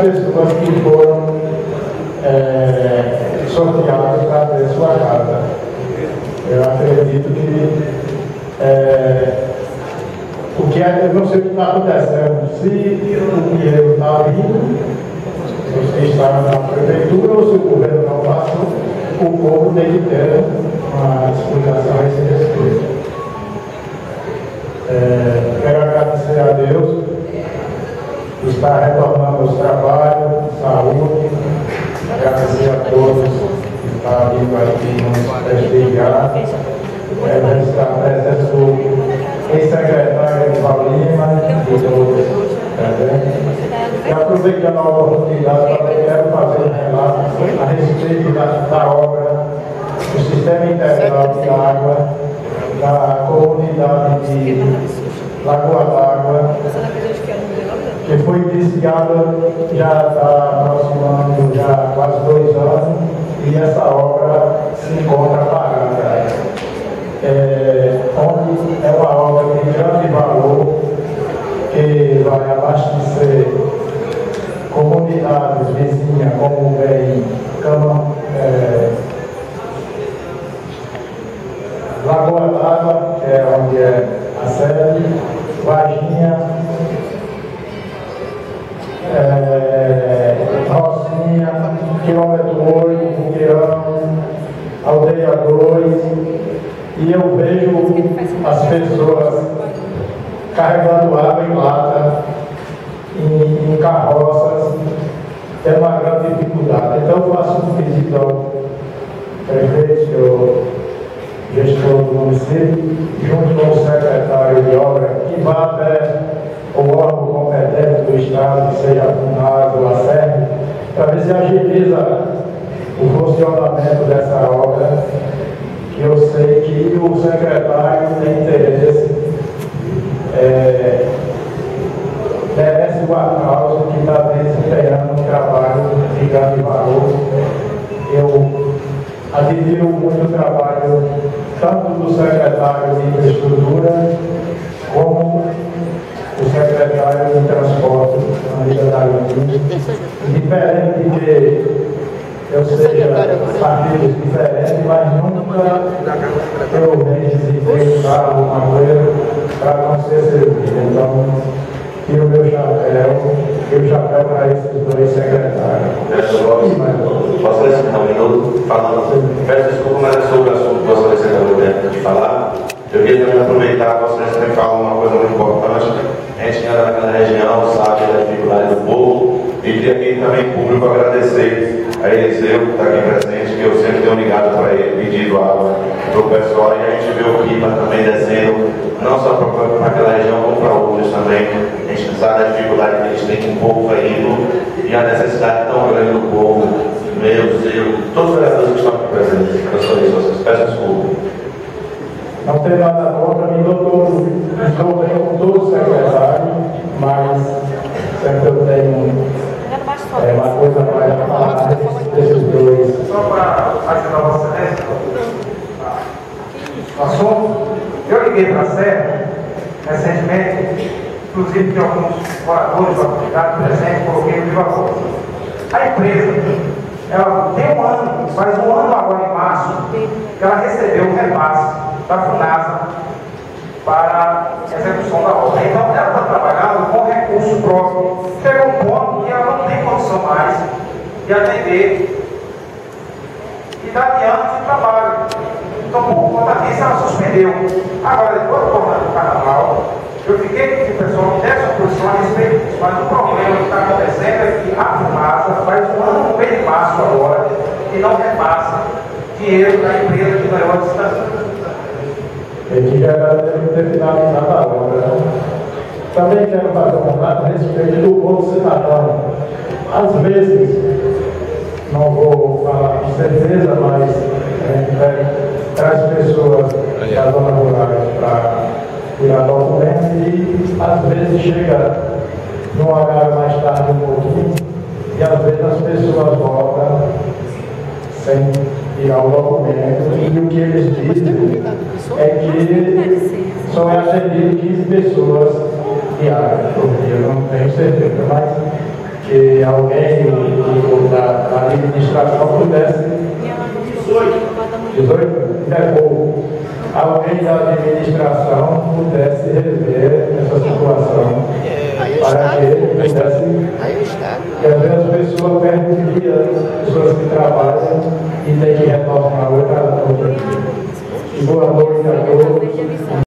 pessoas que foram é, sorteadas para ter sua casa. Eu acredito que é, o que é, eu não sei o que está acontecendo, se o dinheiro está vindo, você está na prefeitura ou se o governo não passou, o povo tem que ter uma explicação a esse respeito. É, quero agradecer a Deus estar retornando aos trabalhos, saúde, agradecer a todos que estão vindo aqui nos prestigiar, é, a presença do ex-secretário de Valima e todos presentes. E aproveitando a oportunidade, também quero fazer um relato a respeito da, da obra do Sistema Integral de Água da comunidade de Lagoa d'Água, que foi iniciada já está aproximando já quase dois anos e essa obra se encontra parada. É, onde é uma obra de grande valor que vai abastecer comunidades vizinhas como bem Cama, é, Lagoa d'Água, que é onde é a sede, Varginha, é, Rocinha, quilômetro 8, Buqueirão, Aldeia 2, e eu vejo as pessoas carregando água em lata, em, em carroças, é uma grande dificuldade. Então eu faço um pedido ao prefeito, gestor do município, junto com o secretário de obra, que vá até competente do Estado, seja a FUNAS ou a SERN, para ver se agiliza o funcionamento dessa obra, que eu sei que o secretário tem interesse, é, merece o aplauso que está desempenhando um trabalho de grande valor. Eu admiro muito o trabalho tanto do secretário de infraestrutura como o secretário de transporte, Maria Darwin. Diferente de eu seja partidos diferentes, mas nunca eu um carro, uma coisa, para não ser servido. Então, tiro meu chapéu, e o chapéu para esses dois secretários. Posso acrescentar um minuto? Falando, peço desculpa, mas é sobre o assunto que Vossa Excelência tempo de falar. Eu queria também aproveitar, Vossa Excelência também fala uma coisa muito importante. A gente naquela região sabe da dificuldade do povo. E queria aqui também público agradecer a Eliseu, que está aqui presente, que eu sempre tenho ligado para ele, pedindo água para o pessoal. E a gente vê o clima também descendo, não só para aquela região, como para outros também. A gente sabe da dificuldade que eles têm com o povo indo e a necessidade tão grande do povo. Meu Deus, todos os vereadores que estão aqui presentes, eu sou isso, peço desculpa. Não tem nada contra mim, doutor. Estou bem com todo o secretário, mas sempre eu tenho é, uma coisa mais a falar desses dois. Só para ajudar Vossa Excelência, o assunto, eu liguei para a Serra recentemente, inclusive tem alguns moradores da comunidade presentes, coloquei o viva voz. A empresa, ela tem um ano, faz um ano agora em março, que ela recebeu um repasse da FUNASA para a execução da obra. Então, ela está trabalhando com recurso próprio. Chegou um ponto que ela não tem condição mais de atender e dar adiante o trabalho. Então, por conta disso, ela suspendeu. Agora, depois do do carnaval, eu fiquei com o pessoal me desse uma posição a respeito disso, mas o problema que está acontecendo é que a FUNASA faz um ano no mês de março agora e não repassa dinheiro da empresa ganhou a distância que já deve ter finalizado a obra. Também quero fazer um relato a respeito do povo cidadão. Às vezes, não vou falar com certeza, mas a gente traz pessoas da zona rural para tirar documentos e às vezes chega num horário mais tarde um pouquinho e às vezes as pessoas voltam sem tirar o documento e o que eles dizem é que só é atendido 15 pessoas diárias por dia, eu não tenho certeza, mas que alguém do, da, da administração pudesse. 18? É pouco. Alguém da administração pudesse rever essa situação para que pudesse. E às vezes as pessoas perdem dias, pessoas que trabalham e têm que retornar outra, outra dia. E boa noite a todos.